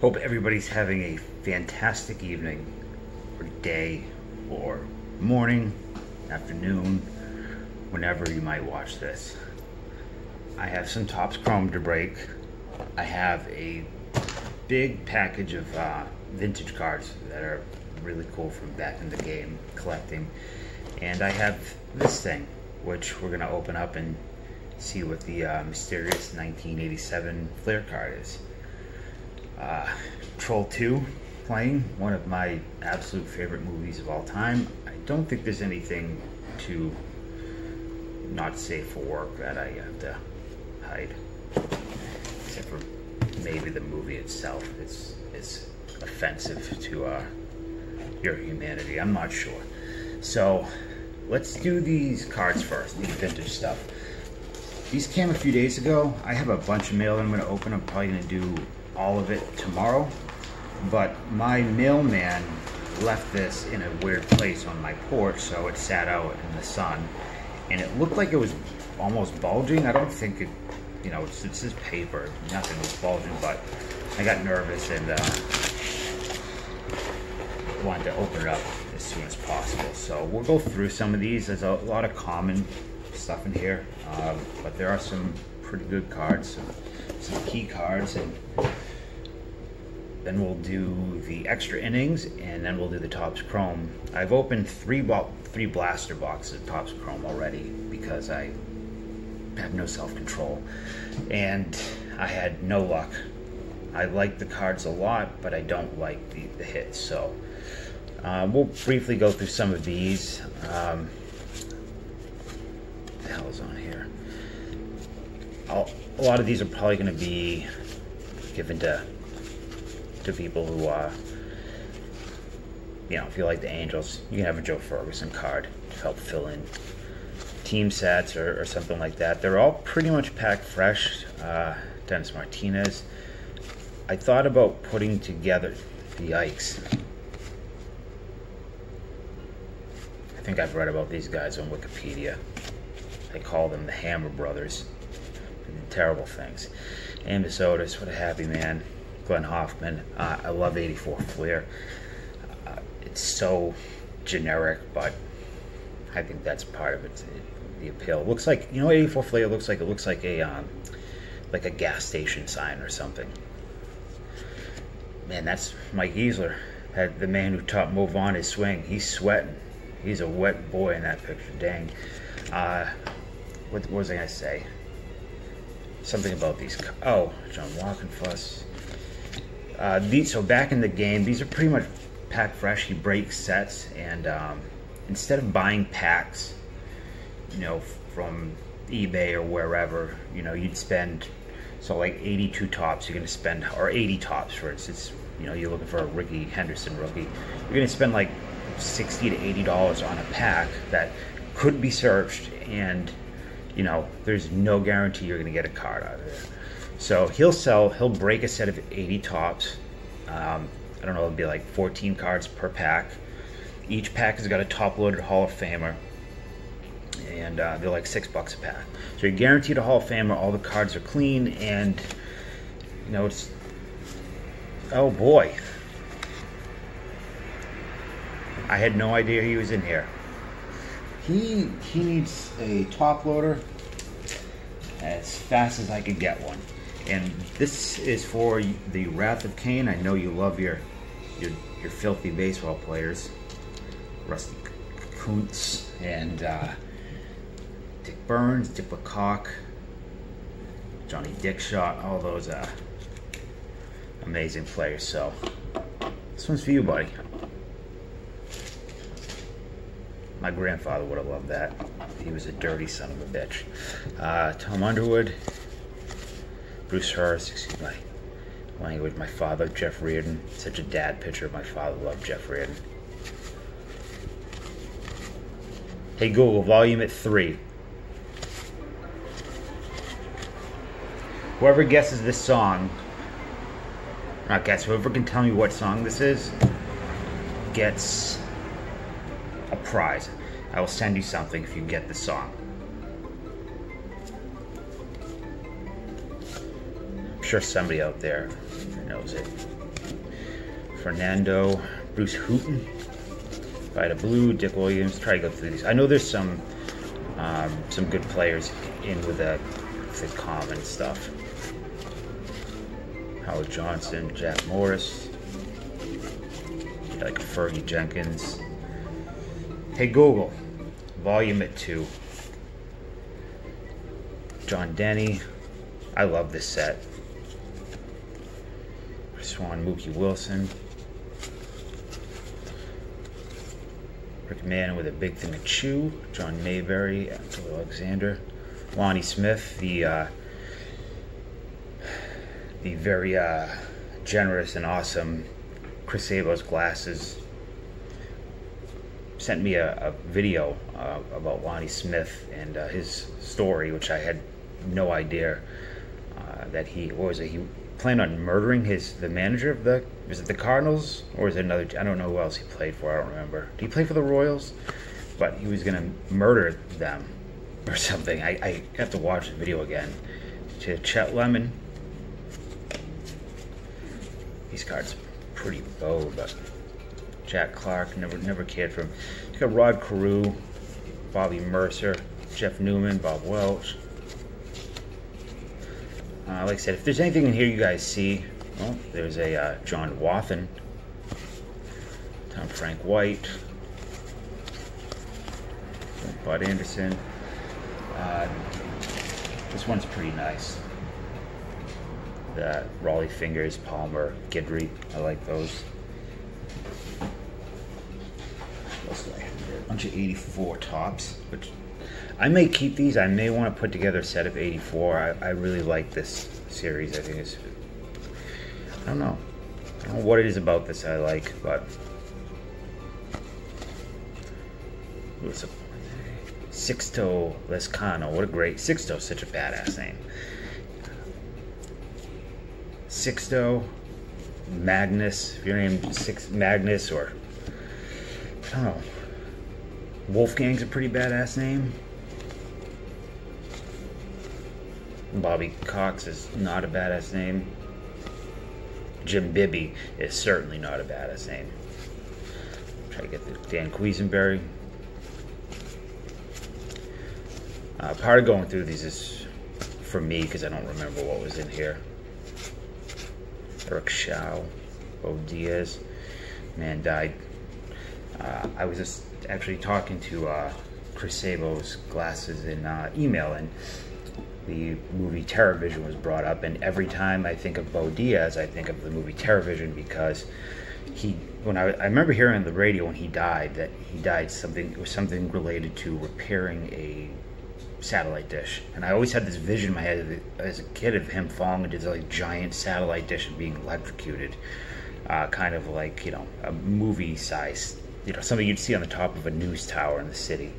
Hope everybody's having a fantastic evening, or day, or morning, afternoon, whenever you might watch this. I have some Topps Chrome to break. I have a big package of uh, vintage cards that are really cool from back in the game collecting. And I have this thing, which we're going to open up and see what the uh, mysterious 1987 Fleer card is uh, Troll 2 playing, one of my absolute favorite movies of all time. I don't think there's anything too not safe for work that I have to hide, except for maybe the movie itself. It's it's offensive to uh, your humanity. I'm not sure. So let's do these cards first, these vintage stuff. These came a few days ago. I have a bunch of mail that I'm going to open. I'm probably going to do all of it tomorrow. But my mailman left this in a weird place on my porch, so it sat out in the sun. And it looked like it was almost bulging. I don't think it, you know, it's, it's just paper. Nothing was bulging, but I got nervous and uh, wanted to open it up as soon as possible. So we'll go through some of these. There's a lot of common stuff in here, um, but there are some pretty good cards, some, some key cards, and then we'll do the extra innings, and then we'll do the Topps Chrome. I've opened three three blaster boxes of Topps Chrome already because I have no self-control, and I had no luck. I like the cards a lot, but I don't like the, the hits. So uh, we'll briefly go through some of these. Um, the hell is on here? I'll, a lot of these are probably going to be given to to people who, uh, you know, if you like the Angels, you can have a Joe Ferguson card to help fill in team sets or, or something like that. They're all pretty much packed fresh. Uh, Dennis Martinez. I thought about putting together the Ikes. I think I've read about these guys on Wikipedia. They call them the Hammer Brothers. Terrible things. Amos Otis, what a happy man. Glenn Hoffman. Uh, I love 84 Fleer. Uh, it's so generic, but I think that's part of it, the appeal. It looks like you know 84 Fleer looks like it looks like a um, like a gas station sign or something. Man, that's Mike Easler, the man who taught Mo Vaughn his swing. He's sweating. He's a wet boy in that picture. Dang. Uh, what, what was I gonna say? Something about these. Oh, John Wockenfuss. Uh, these, so back in the game, these are pretty much pack fresh. He breaks sets, and um, instead of buying packs, you know, from eBay or wherever, you know, you'd spend so like 82 Topps. You're going to spend, or 80 Topps, for instance. You know, you're looking for a Rickey Henderson rookie. You're going to spend like 60 to 80 dollars on a pack that could be searched, and you know, there's no guarantee you're going to get a card out of there. So he'll sell, he'll break a set of 80 Topps. Um, I don't know, it'll be like 14 cards per pack. Each pack has got a top loaded Hall of Famer. And uh, they're like six bucks a pack. So you're guaranteed a Hall of Famer, all the cards are clean, and you know, it's. Oh boy. I had no idea he was in here. He he needs a top loader as fast as I could get one. And this is for the Wrath of Kane. I know you love your your, your filthy baseball players. Rusty Kuntz and uh, Dick Burns, Dick LeCoq, Johnny Dickshot, all those uh, amazing players. So this one's for you, buddy. My grandfather would have loved that. He was a dirty son of a bitch. Uh, Tom Underwood, Bruce Hurst, excuse my language, my father, Jeff Reardon. Such a dad picture. Of my father loved Jeff Reardon. Hey Google, volume at three. Whoever guesses this song, not guess, whoever can tell me what song this is, gets a prize. I will send you something if you get the song. Sure somebody out there knows it. Fernando, Bruce Hooton, Vida Blue, Dick Williams. Try to go through these. I know there's some um, some good players in with the, the common stuff. Howard Johnson, Jack Morris, like Fergie Jenkins. Hey Google, volume at two. John Denny. I love this set. Swan Mookie Wilson. Rick Mann with a big thing of chew. John Mayberry, Alexander. Lonnie Smith, the uh, the very uh, generous and awesome Chris Sabo's glasses sent me a, a video uh, about Lonnie Smith and uh, his story, which I had no idea uh, that he what was it he planned on murdering his the manager of the was it the Cardinals? Or is it another I don't know who else he played for I don't remember. Did he play for the Royals? But he was gonna murder them or something. I, I have to watch the video again. To Chet Lemon. These cards pretty bold but Jack Clark never never cared for him. You got Rod Carew Bobby Murcer Jeff Newman Bob Welch uh, like I said, if there's anything in here you guys see, well, there's a uh, John Wathan, Tom Frank White, Bud Anderson. Uh, this one's pretty nice. The Rollie Fingers, Palmer, Guidry. I like those. A bunch of 84 Topps, which I may keep these. I may want to put together a set of 84. I, I really like this series. I think it's. I don't know. I don't know what it is about this I like, but. Sixto Lezcano. What a great. Sixto, such a badass name. Sixto, Magnus. If your name Six Magnus or. I don't know. Wolfgang's a pretty badass name. Bobby Cox is not a badass name. Jim Bibby is certainly not a badass name. Try to get the Dan Quisenberry. Uh, part of going through these is for me because I don't remember what was in here. Eric Show, Bo Diaz, man died. Uh, I was just actually talking to uh, Chris Sabo's glasses in uh, email, and the movie Terrorvision was brought up, and every time I think of Bo Diaz, I think of the movie Terrorvision because he, when I, I remember hearing on the radio when he died that he died something it was something related to repairing a satellite dish, and I always had this vision in my head as a kid of him falling into this like giant satellite dish and being electrocuted, uh, kind of like you know a movie size, you know something you'd see on the top of a news tower in the city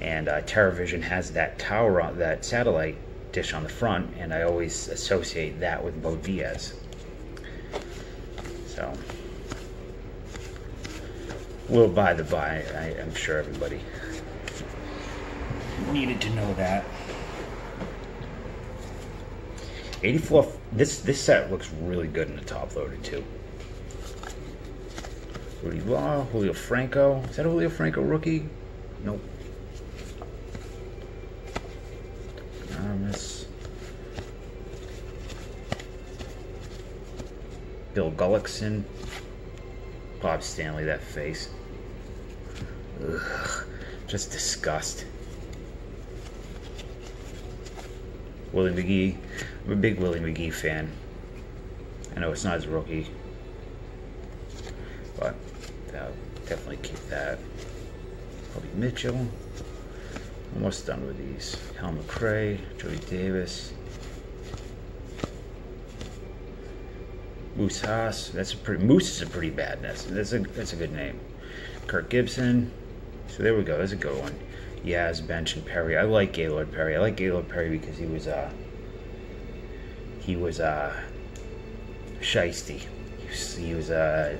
and uh, Terrorvision has that tower on that satellite dish on the front, and I always associate that with Bo Diaz. So, we'll by the by. I, am sure everybody needed to know that. 84. This this set looks really good in the top loaded too. Rudy Law, Julio Franco. Is that a Julio Franco rookie? Nope. Thomas. Bill Gullickson. Bob Stanley, that face. Ugh, just disgust. Willie McGee. I'm a big Willie McGee fan. I know it's not his rookie, but I'll definitely keep that. Bobby Mitchell. Almost done with these. Hal McRae, Joey Davis. Moose Haas. That's a pretty Moose is a pretty bad nest. That's a that's a good name. Kirk Gibson. So there we go. That's a good one. Yaz, Bench, and Perry. I like Gaylord Perry. I like Gaylord Perry because he was uh he was uh shisty. He was, he was a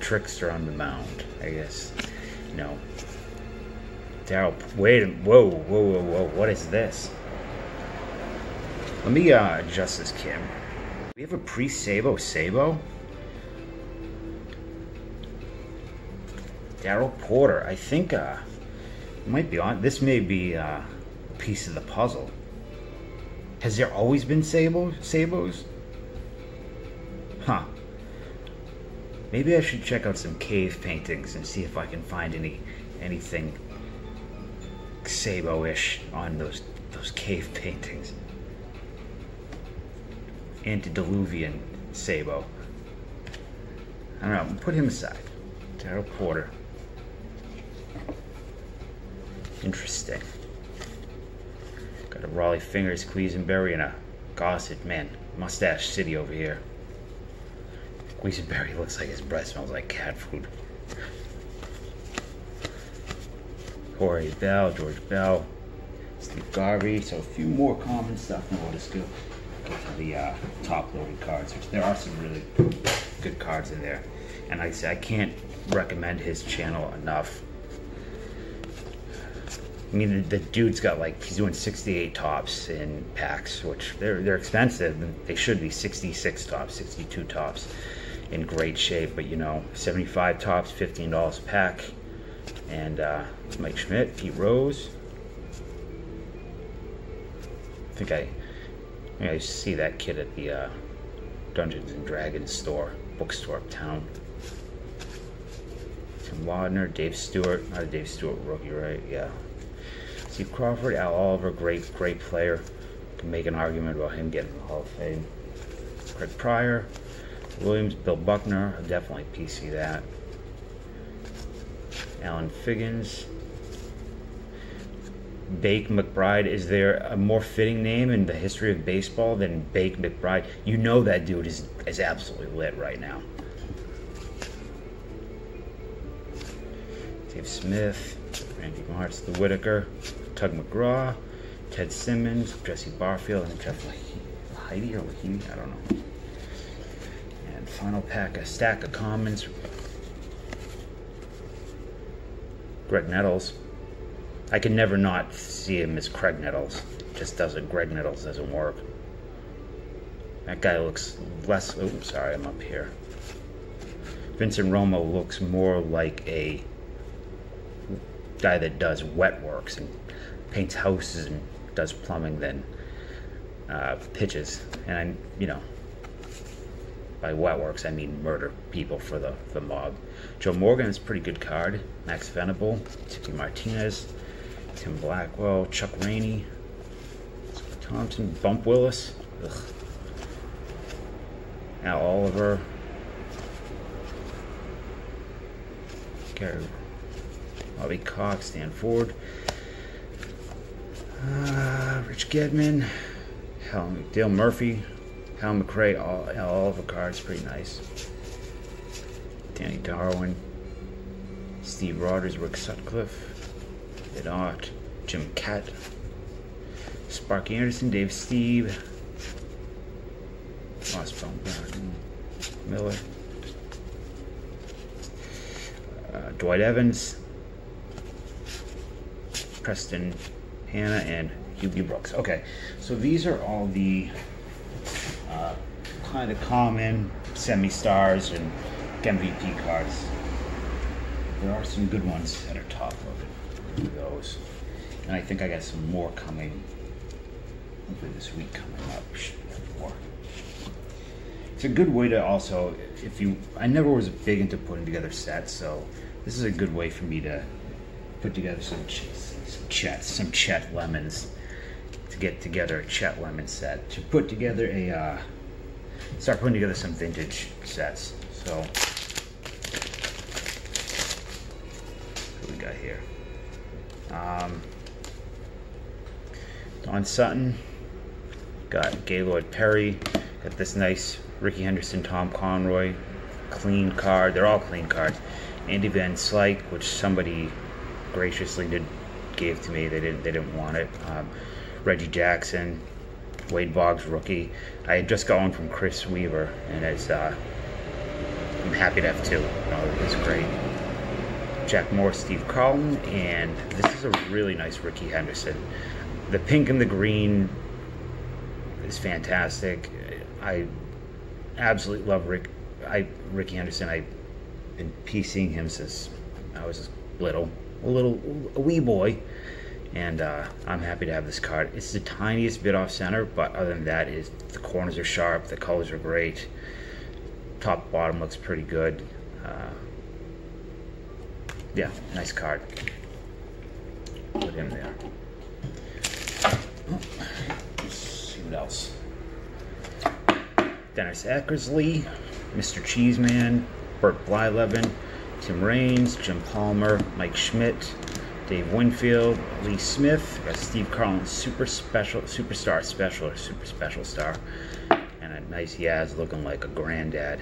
trickster on the mound, I guess. You know, Daryl, wait, whoa, whoa, whoa, whoa, what is this? Let me uh, adjust this, Kim. We have a pre-Sabo Sabo? Darrell Porter. I think uh, might be on. This may be uh, a piece of the puzzle. Has there always been Sabo Sabos? Huh. Maybe I should check out some cave paintings and see if I can find any anything Sabo-ish on those those cave paintings. Antediluvian Sabo. I don't know. Put him aside. Darrell Porter. Interesting. Got a Rollie Fingers, Quisenberry, and a Gossett. Man, mustache city over here. Quisenberry looks like his breath smells like cat food. Corey Bell, George Bell, Steve Garvey. So a few more common stuff. Go to the uh, top loaded cards, which there are some really good cards in there. And I say, I can't recommend his channel enough. I mean, the, the, dude's got like he's doing 68 Topps in packs, which they're they're expensive. They should be 66 Topps, 62 Topps, in great shape. But you know, 75 Topps, 15 dollars a pack. And uh, Mike Schmidt, Pete Rose. I think I, I, I see that kid at the uh, Dungeons and Dragons store, bookstore uptown. Tim Wadner, Dave Stewart, not a Dave Stewart rookie, right? Yeah. Steve Crawford, Al Oliver, great, great player. Can make an argument about him getting the Hall of Fame. Craig Pryor, Williams, Bill Buckner, I'll definitely PC that. Alan Figgins. Bake McBride. Is there a more fitting name in the history of baseball than Bake McBride? You know that dude is, is absolutely lit right now. Dave Smith, Randy Martz, The Whitaker, Tug McGraw, Ted Simmons, Jesse Barfield, and Jeff Heidi or Lahidi, I don't know. And final pack, a stack of commons. Graig Nettles. I can never not see him as Craig Nettles. Just doesn't. Graig Nettles doesn't work. That guy looks less. Oh, sorry, I'm up here. Vincent Romo looks more like a guy that does wet works and paints houses and does plumbing than uh, pitches. And I'm, you know, by wet works I mean murder people for the, the mob. Joe Morgan is pretty good card. Max Venable, Tippy Martinez, Tim Blackwell, Chuck Rainey, Thompson, Bump Willis, Ugh. Al Oliver, Gary, Bobby Cox, Dan Ford, uh, Rich Gedman, Hal Dale Murphy, Hal McRae, all, of the cards pretty nice. Danny Darwin, Steve Rogers, Rick Sutcliffe, Ed Ott, Jim Kaat, Sparky Anderson, Dave Steve, Ross Baumgarten, Miller, uh, Dwight Evans, Preston Hanna, and Hubie Brooks. Okay, so these are all the uh, kind of common semi-stars and MVP cards. There are some good ones that are top loaded. Those, and I think I got some more coming. Hopefully this week coming up. More. It's a good way to also, if you, I never was big into putting together sets, so this is a good way for me to put together some, some Chet, some Chet lemons to get together a Chet lemon set to put together a uh, start putting together some vintage sets. So what we got here? Um, Don Sutton, got Gaylord Perry, got this nice Rickey Henderson, Tom Conroy, clean card. They're all clean cards. Andy Van Slyke, which somebody graciously did gave to me. They didn't they didn't want it. Um, Reggie Jackson, Wade Boggs rookie. I had just got one from Chris Weaver, and it's uh, I'm happy to have two. Oh, it's great. Jack Moore, Steve Carlton, and this is a really nice Rickey Henderson. The pink and the green is fantastic. I absolutely love Rick. I Rickey Henderson. I've been piecing him since I was little, a little, a wee boy, and uh, I'm happy to have this card. It's the tiniest bit off center, but other than that, is the corners are sharp, the colors are great, top bottom looks pretty good. Uh, yeah, nice card. Put him there. Let's see what else. Dennis Eckersley, Mr. Cheeseman, Bert Blyleven, Tim Raines, Jim Palmer, Mike Schmidt, Dave Winfield, Lee Smith, got Steve Carlton, super special, superstar special, or super special star, and a nice Yaz looking like a granddad.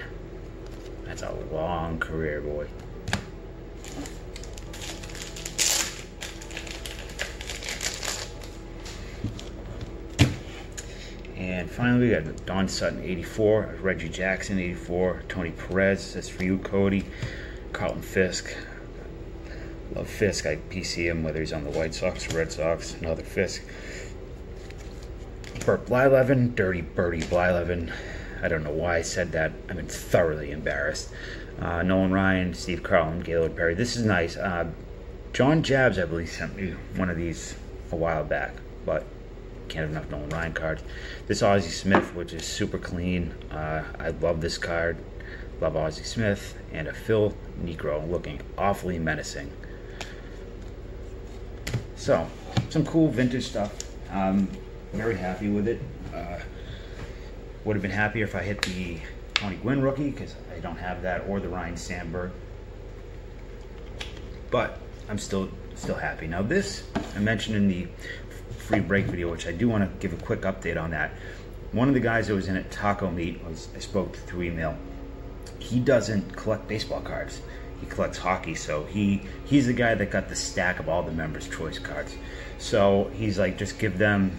That's a long career, boy. And finally, we got Don Sutton, 84, Reggie Jackson, 84, Tony Perez, that's for you, Cody, Carlton Fisk. Love Fisk, I PC him whether he's on the White Sox or Red Sox, another Fisk. Bert Blyleven, Dirty Birdie Blyleven. I don't know why I said that. I'm mean, thoroughly embarrassed. Uh, Nolan Ryan, Steve Carlton, Gaylord Perry. This is nice. Uh, John Jabs, I believe, sent me one of these a while back, but can't have enough Nolan Ryan cards. This Ozzie Smith, which is super clean. Uh, I love this card. Love Ozzie Smith. And a Phil Niekro looking awfully menacing. So, some cool vintage stuff. I'm very happy with it. Uh, would have been happier if I hit the Tony Gwynn rookie because I don't have that or the Ryne Sandberg. But I'm still still happy. Now this I mentioned in the free break video, which I do want to give a quick update on that. One of the guys that was in it, Taco Meat, was I spoke through email. He doesn't collect baseball cards. He collects hockey, so he he's the guy that got the stack of all the members' choice cards. So he's like, just give them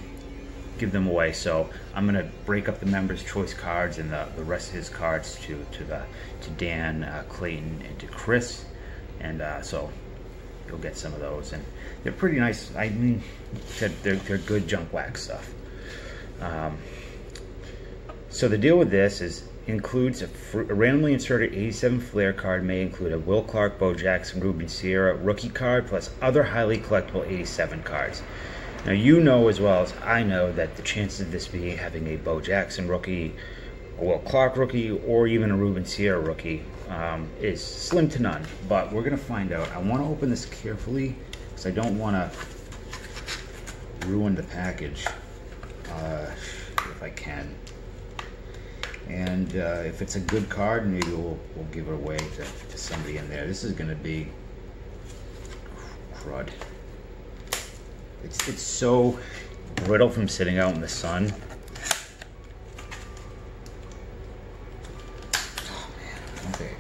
give them away. So I'm gonna break up the members' choice cards and the, the rest of his cards to to the to Dan, uh, Clayton, and to Chris, and uh, so you'll get some of those. And they're pretty nice. I mean, they're, they're good junk wax stuff. Um, so the deal with this is includes a, a, randomly inserted 87 Fleer card may include a Will Clark, Bo Jackson, Ruben Sierra rookie card plus other highly collectible 87 cards. Now you know as well as I know that the chances of this being having a Bo Jackson rookie, a Will Clark rookie, or even a Ruben Sierra rookie um, is slim to none. But we're gonna find out. I want to open this carefully because I don't want to ruin the package uh, if I can. And uh, if it's a good card, maybe we'll, we'll give it away to, to somebody in there. This is to be crud. It's, it's so brittle from sitting out in the sun. Oh, man. Okay.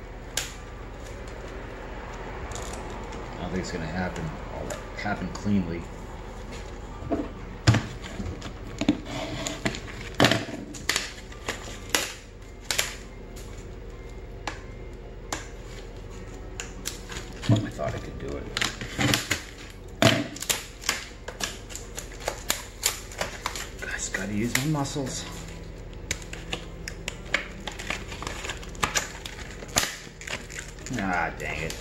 I don't think it's going to happen happen cleanly. I thought I could do it. Guys, gotta use my muscles. Ah, dang it.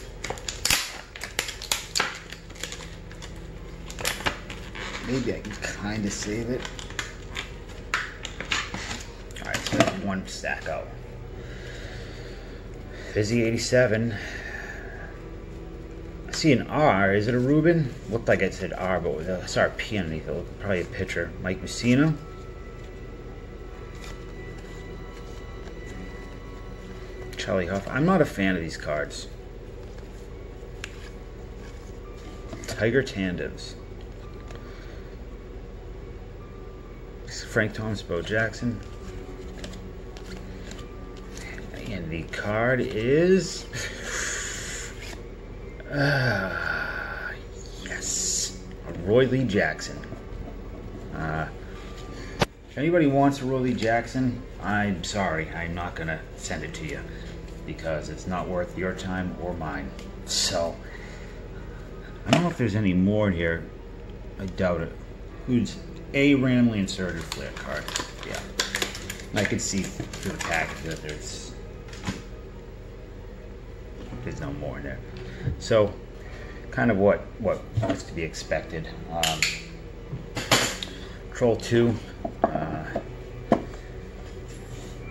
Maybe I can kind of save it. Alright, so that's one stack out. Fizzy 87. I see an R. Is it a Ruben? Looked like it said R, but with a underneath it. Probably a pitcher. Mike Mussina. Charlie Hough. I'm not a fan of these cards. Tiger Tandems. Frank Thomas, Bo Jackson. And the card is... Uh, yes. Roy Lee Jackson. Uh, if anybody wants Roy Lee Jackson, I'm sorry. I'm not going to send it to you. Because it's not worth your time or mine. So, I don't know if there's any more here. I doubt it. Who's a randomly inserted Fleer card. Yeah. I could see through the package that there's there's no more in there. So, kind of what what was to be expected. Um, Troll 2, uh,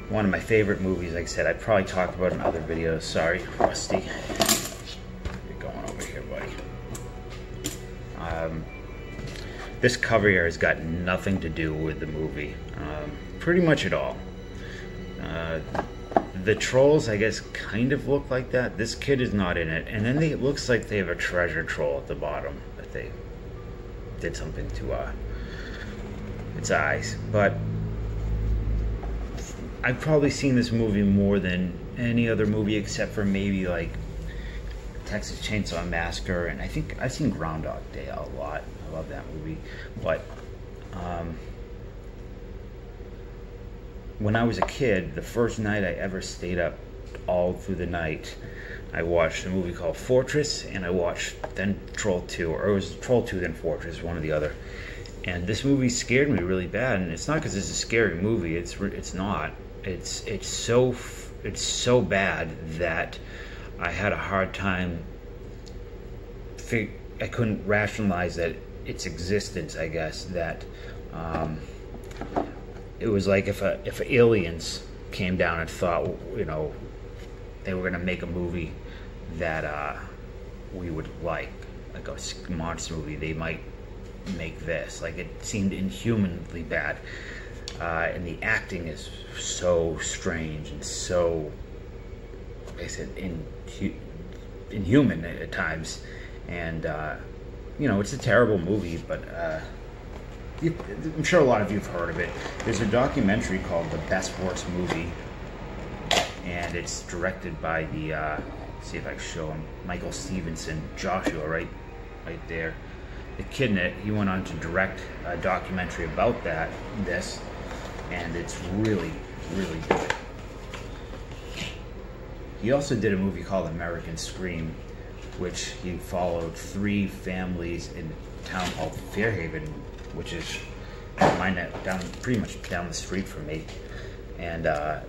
one of my favorite movies. Like I said, I probably talked about in other videos. Sorry, Rusty. This cover here has got nothing to do with the movie, um, pretty much at all. Uh, the trolls, I guess, kind of look like that. This kid is not in it, and then they, it looks like they have a treasure troll at the bottom that they did something to uh, its eyes. But I've probably seen this movie more than any other movie, except for maybe like Texas Chainsaw Massacre, and I think I've seen Groundhog Day a lot. Love that movie, but. Um, when I was a kid, the first night I ever stayed up all through the night, I watched a movie called Fortress, and I watched then Troll 2, or it was Troll 2, then Fortress, one or the other. And this movie scared me really bad, and it's not because it's a scary movie. It's it's not. It's it's so it's so bad that I had a hard time. I couldn't rationalize that its existence. I guess that. Um, it was like if a, if aliens came down and thought you know they were to make a movie that uh, we would like like a monster movie they might make this like it seemed inhumanly bad uh, and the acting is so strange and so like I said in, inhuman at times and uh, you know it's a terrible movie but uh, I'm sure a lot of you have heard of it. There's a documentary called The Best Worst Movie, and it's directed by the, uh, see if I can show him, Michael Stephenson, Joshua, right, right there. The kid in it, he went on to direct a documentary about that, this, and it's really, really good. He also did a movie called American Scream, which he followed three families in a town called Fairhaven, which is mine down pretty much down the street from me, and uh,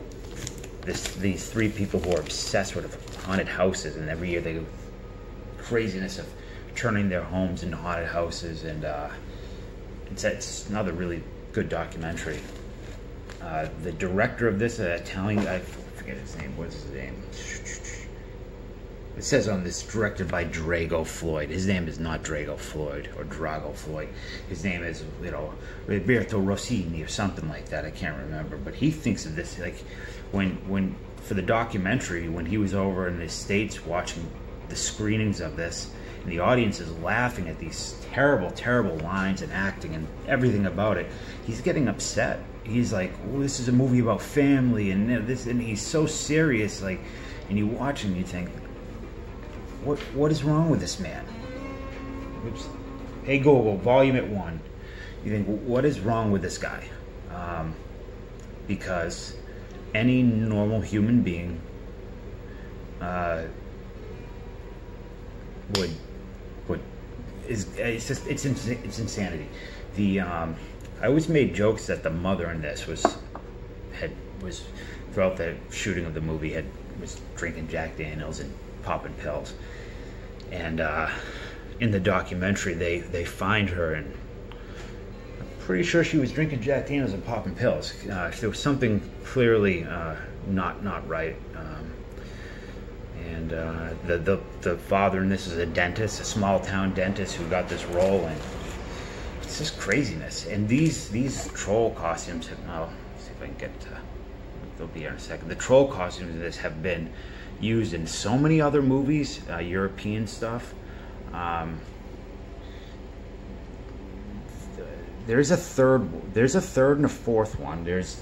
this these three people who are obsessed with haunted houses, and every year they go craziness of turning their homes into haunted houses, and uh, it's, it's another really good documentary. Uh, the director of this, uh, Italian, I forget his name. What's his name? It says on this directed by Drago Floyd. His name is not Drago Floyd or Drago Floyd. His name is, you know, Roberto Rossini or something like that. I can't remember. But he thinks of this like when when for the documentary when he was over in the states watching the screenings of this and the audience is laughing at these terrible, terrible lines and acting and everything about it. He's getting upset. He's like, well, "This is a movie about family," and this, and he's so serious. Like, and you watch him, you think, what what is wrong with this man? Oops. Hey Google, volume at one. You think what is wrong with this guy? Um, because any normal human being uh, would would is it's just it's it's insanity. The um, I always made jokes that the mother in this was had was throughout the shooting of the movie had was drinking Jack Daniels and popping pills. And uh, in the documentary, they, they find her, and I'm pretty sure she was drinking Jack Daniels and popping pills. Uh, there was something clearly uh, not not right. Um, and uh, the, the the father in this is a dentist, a small town dentist who got this role, and it's just craziness. And these these troll costumes, have, I'll see if I can get to. They'll be here in a second. The troll costumes in this have been used in so many other movies, uh, European stuff. Um, there's a third. There's a third and a fourth one. There's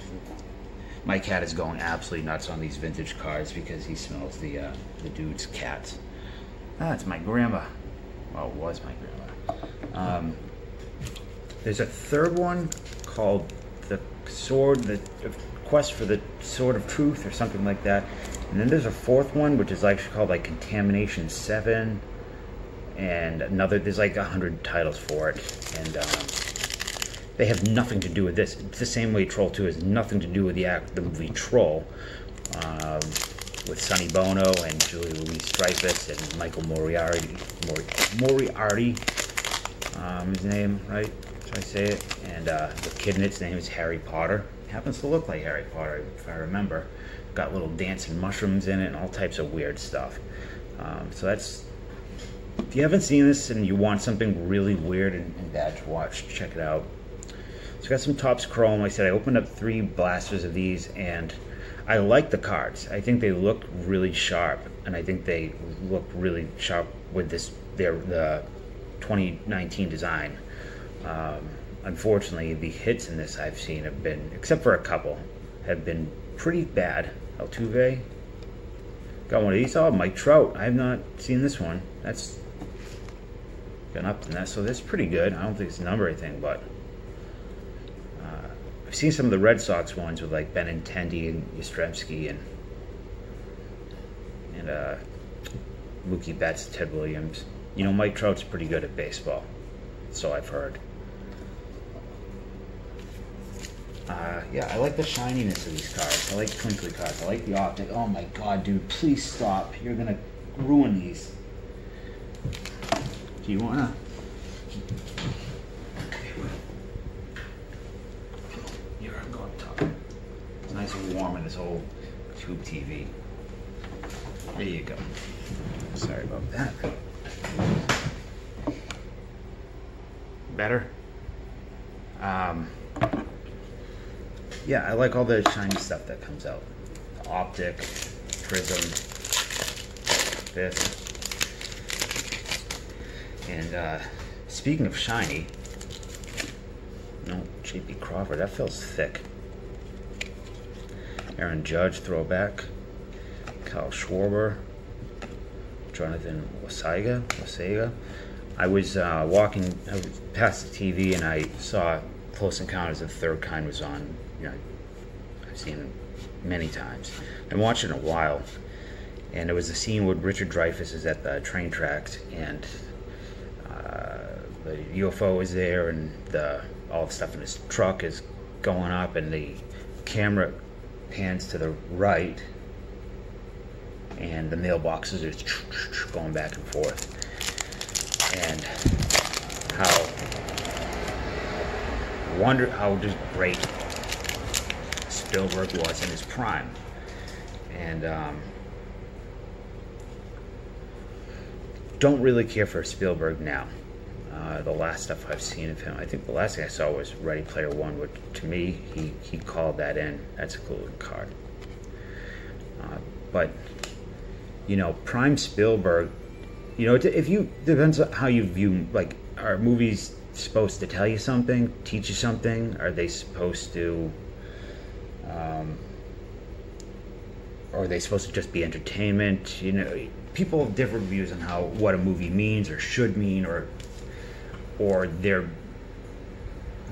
my cat is going absolutely nuts on these vintage cars because he smells the uh, the dude's cats. Ah, it's my grandma. Well, it was my grandma. Um, there's a third one called the sword, the quest for the sword of truth, or something like that. And then there's a fourth one, which is actually called like Contamination 7. And another, there's like a hundred titles for it. And um, they have nothing to do with this. It's the same way Troll 2 has nothing to do with the act, the movie Troll. Um, with Sonny Bono and Julie Louise Dreyfus and Michael Moriarty. Mori, Moriarty, um, his name, right? Should I say it? And uh, the kid in its name is Harry Potter. Happens to look like Harry Potter, if I remember. Got little dancing mushrooms in it and all types of weird stuff. Um, so that's if you haven't seen this and you want something really weird and, and bad to watch, check it out. It's got some Topps Chrome. Like I said, I opened up three blasters of these and I like the cards. I think they look really sharp and I think they look really sharp with this their the 2019 design. Um, unfortunately, the hits in this I've seen have been, except for a couple, have been pretty bad. Altuve, got one of these. Oh, Mike Trout. I have not seen this one. That's gone up to that, so that's pretty good. I don't think it's a number or anything, but uh, I've seen some of the Red Sox ones with like Benintendi and Yastrzemski and and uh, Mookie Betts, Ted Williams. You know, Mike Trout's pretty good at baseball, so I've heard. Uh, yeah, I like the shininess of these cards. I like twinkly cards. I like the optic. Oh my god, dude, please stop. You're gonna ruin these. Do you wanna? I'm going top. It's nice and warm in this old tube TV. There you go. Sorry about that. Better? Um, yeah, I like all the shiny stuff that comes out. The optic, prism, this. And uh, speaking of shiny, no, J.P. Crawford, that feels thick. Aaron Judge, throwback. Kyle Schwarber, Jonathan Wasaiga, Wasaiga. I was uh, walking past the TV and I saw Close Encounters of the Third Kind was on. You know, I've seen many times. It in a while, and it was a scene where Richard Dreyfuss is at the train tracks and uh, the UFO is there and the all the stuff in his truck is going up and the camera pans to the right and the mailboxes are going back and forth and how wonder how just great Spielberg was in his prime. And um, don't really care for Spielberg now. Uh, the last stuff I've seen of him I think the last thing I saw was Ready Player One which to me he, he called that in. That's a cool card. Uh, but you know, prime Spielberg, you know, if you depends on how you view like are movies supposed to tell you something, teach you something? Are they supposed to um, or are they supposed to just be entertainment? You know, people have different views on how what a movie means or should mean or or their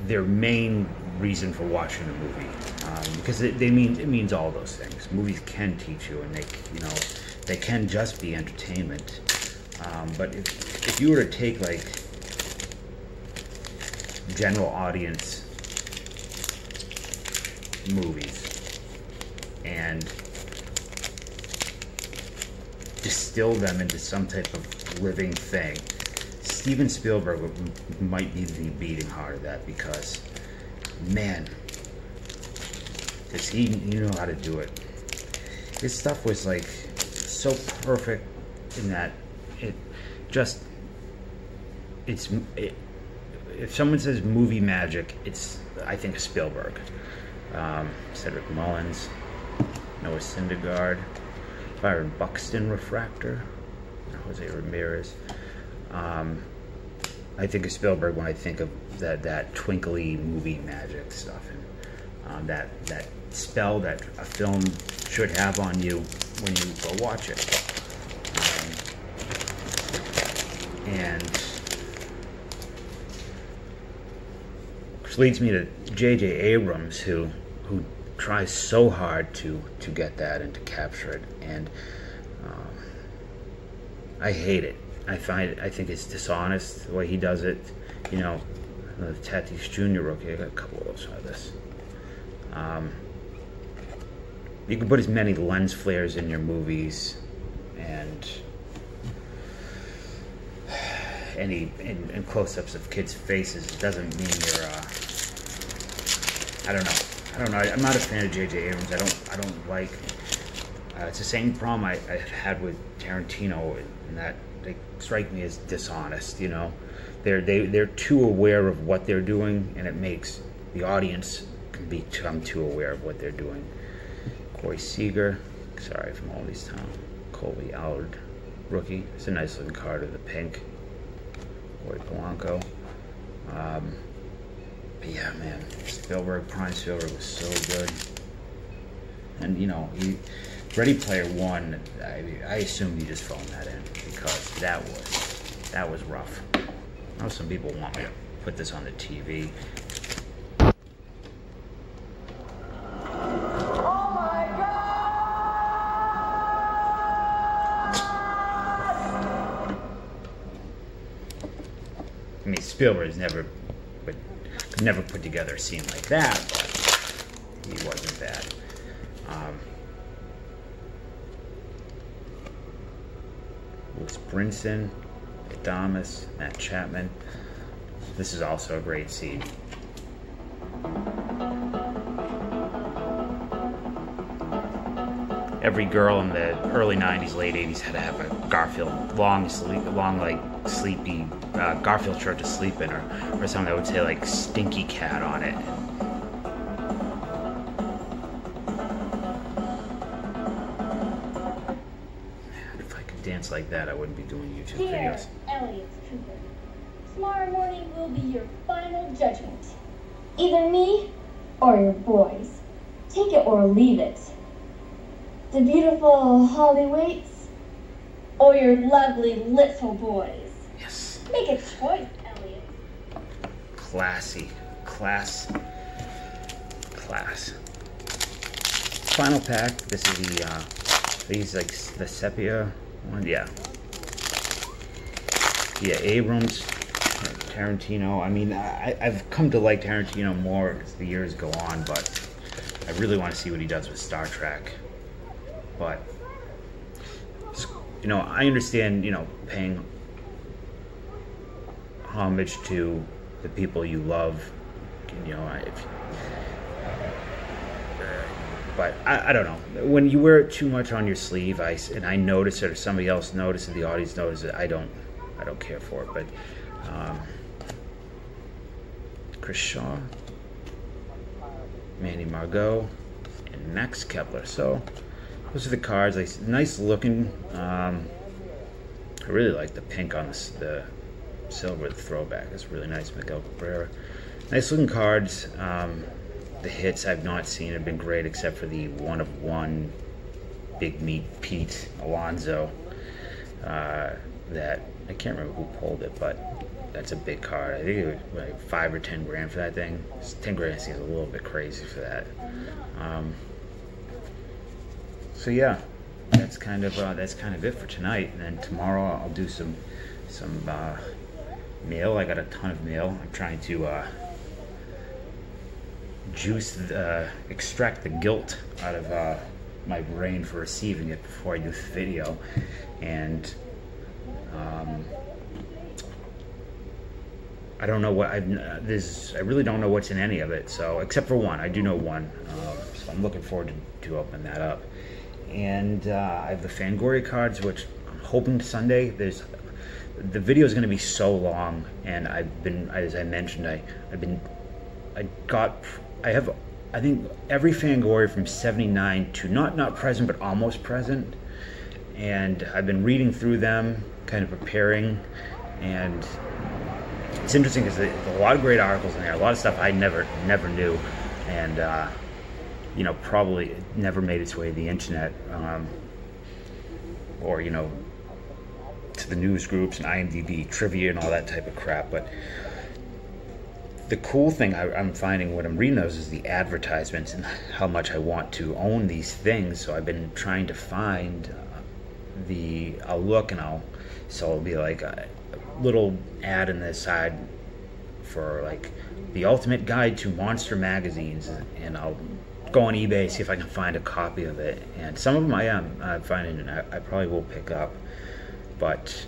their main reason for watching a movie um, because it, they mean it means all those things. Movies can teach you and make you know they can just be entertainment. Um, but if, if you were to take like general audience movies. And distill them into some type of living thing, Steven Spielberg might be the beating heart of that because, man, does he, he know how to do it. His stuff was like so perfect in that it just it's it, if someone says movie magic, it's I think Spielberg, um, Cedric Mullins, Noah Syndergaard, Byron Buxton refractor, Jose Ramirez. Um, I think of Spielberg when I think of that that twinkly movie magic stuff and um, that that spell that a film should have on you when you go watch it. Um, and which leads me to J.J. Abrams, who who tries so hard to to get that and to capture it, and um, I hate it. I find I think it's dishonest the way he does it. You know, the Tatis Jr. rookie. I got a couple of those of this. Um, you can put as many lens flares in your movies and any in, close-ups of kids' faces doesn't mean you're. Uh, I don't know. I don't know. I'm not a fan of J.J. Abrams. I don't. I don't like. Uh, it's the same problem I, I had with Tarantino, and that they strike me as dishonest. You know, they're they they're too aware of what they're doing, and it makes the audience can become too aware of what they're doing. Corey Seager, sorry from all these town. Kolby Allard, rookie. It's a nice looking card of the pink. Corey Polanco. Um, but yeah, man, Spielberg, Prime Spielberg was so good. And you know, he, Ready Player One, I, I assumed he just phoned that in because that was that was rough. I know some people want me to put this on the TV. Oh my god. I mean, Spielberg's never would never put together a scene like that, but he wasn't bad. Um, Brinson, Adames, Matt Chapman. This is also a great scene. Every girl in the early '90s, late '80s had to have a Garfield long, sleep, long like sleepy uh, Garfield shirt to sleep in, or or something that would say like "Stinky Cat" on it. If I could dance like that, I wouldn't be doing YouTube Dear videos. Elliot Cooper, tomorrow morning will be your final judgment. Either me or your boys. Take it or leave it. The beautiful Holly Waits or your lovely little boys. Yes. Make a choice, Elliot. classy, class, class. Final pack. This is the uh, these like the sepia one. Yeah, yeah. Abrams, Tarantino. I mean, I, I've come to like Tarantino more as the years go on, but I really want to see what he does with Star Trek. But you know, I understand. You know, paying homage to the people you love. You know, if, but I, I don't know. When you wear it too much on your sleeve, I and I notice it, or somebody else notices, the audience notices it. I don't, I don't care for it. But um, Chris Shaw, Manny Margot, and Max Kepler. So those are the cards. Like nice looking. Um, I really like the pink on the, s- the silver throwback. It's really nice. Miguel Cabrera. Nice looking cards. Um, the hits I've not seen have been great, except for the one of one Big Meat Pete Alonso. Uh, that I can't remember who pulled it, but that's a big card. I think it was like five or ten grand for that thing. Ten grand seems a little bit crazy for that. Um, so yeah, that's kind of uh, that's kind of it for tonight. And then tomorrow I'll do some some uh, mail. I got a ton of mail. I'm trying to uh, juice, uh, extract the guilt out of uh, my brain for receiving it before I do the video, and um, I don't know what I've uh, this. I really don't know what's in any of it. So except for one, I do know one. Um, so I'm looking forward to, to open that up. And uh, I have the Fangoria cards, which I'm hoping Sunday. There's the video is going to be so long, and I've been, as I mentioned, I I've been, I got, I have, I think every Fangoria from '79 to not not present but almost present, and I've been reading through them, kind of preparing, and it's interesting because there's a lot of great articles in there, a lot of stuff I never never knew, and uh, you know probably never made its way to the internet, um, or you know to the news groups and IMDb trivia and all that type of crap. But the cool thing I, I'm finding when I'm reading those is the advertisements and how much I want to own these things. So I've been trying to find uh, the I'll look and I'll so it'll be like a little ad in the side for like the ultimate guide to monster magazines, and I'll go on eBay see if I can find a copy of it. And some of them I am uh, finding, I, I probably will pick up, but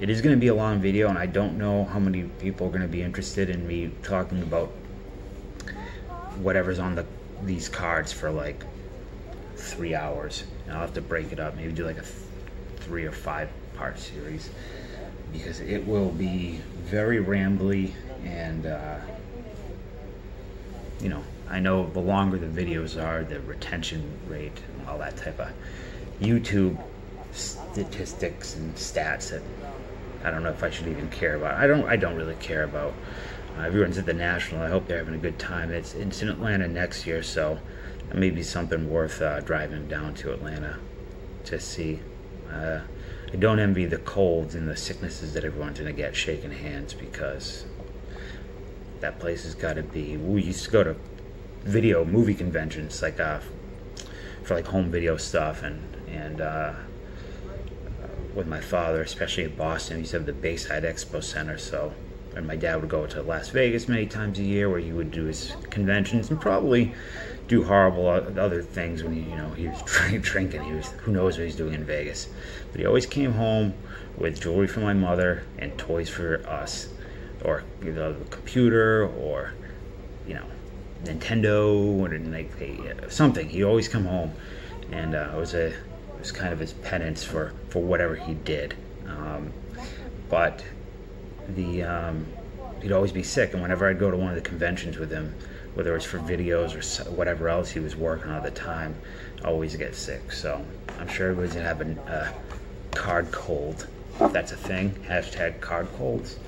it is going to be a long video, and I don't know how many people are going to be interested in me talking about whatever's on the these cards for like three hours. And I'll have to break it up, maybe do like a th three or five part series because it will be very rambly and uh, you know I know the longer the videos are the retention rate and all that type of YouTube statistics and stats that I don't know if I should even care about. I don't I don't really care about uh, everyone's at the national. I hope they're having a good time. It's, it's in Atlanta next year so it may be something worth uh, driving down to Atlanta to see. Uh, I don't envy the colds and the sicknesses that everyone's gonna get shaking hands because that place has got to be. We used to go to video movie conventions like uh, for like home video stuff and and uh, with my father, especially in Boston. He used to have the Bayside Expo Center, so and my dad would go to Las Vegas many times a year where he would do his conventions and probably do horrible other things when he, you know, he was drinking. He was, who knows what he's doing in Vegas. But he always came home with jewelry for my mother and toys for us, or you know, the computer, or you know, Nintendo, or like uh, something. He'd always come home, and uh, it was a, it was kind of his penance for for whatever he did. Um, but the um, he'd always be sick, and whenever I'd go to one of the conventions with him whether it was for videos or whatever else he was working on at the time, always get sick. So I'm sure everybody's gonna have a, a card cold, if that's a thing. Hashtag card colds.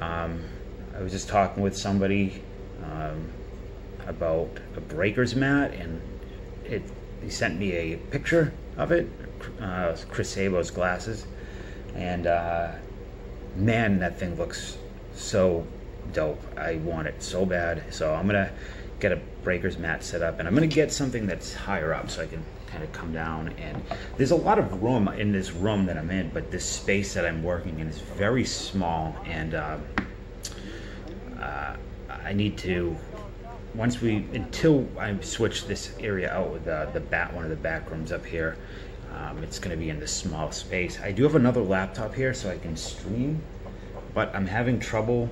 Um, I was just talking with somebody um, about a breaker's mat, and it he sent me a picture of it, uh, Chris Sabo's glasses, and uh, man, that thing looks so dope. I want it so bad. So I'm gonna get a breakers mat set up and I'm gonna get something that's higher up so I can kind of come down and there's a lot of room in this room that I'm in but this space that I'm working in is very small and uh, uh, I need to once we until I switch this area out with uh, the bat one of the back rooms up here um, it's going to be in this small space. I do have another laptop here so I can stream but I'm having trouble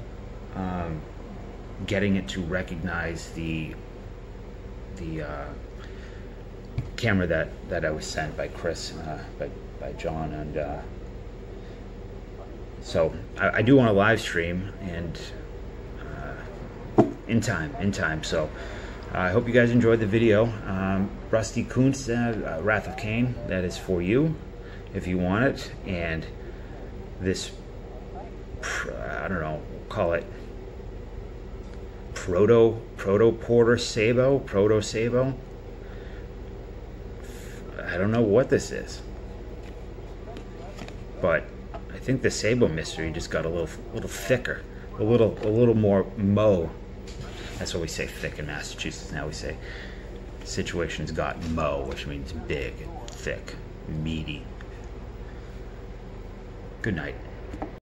um, getting it to recognize the the uh, camera that that I was sent by Chris uh, by by John and uh, so I, I, do want to live stream and in time in time. So I hope you guys enjoyed the video. Um, Rusty Kuntz uh, Wrath of Khan that is for you if you want it. And this I don't know we'll call it proto proto porter sabo proto sabo. I don't know what this is. But i think the sabo mystery just got a little little thicker a little a little more mo that's what we say thick in massachusetts. Now we say situations got mo which means big thick meaty. Good night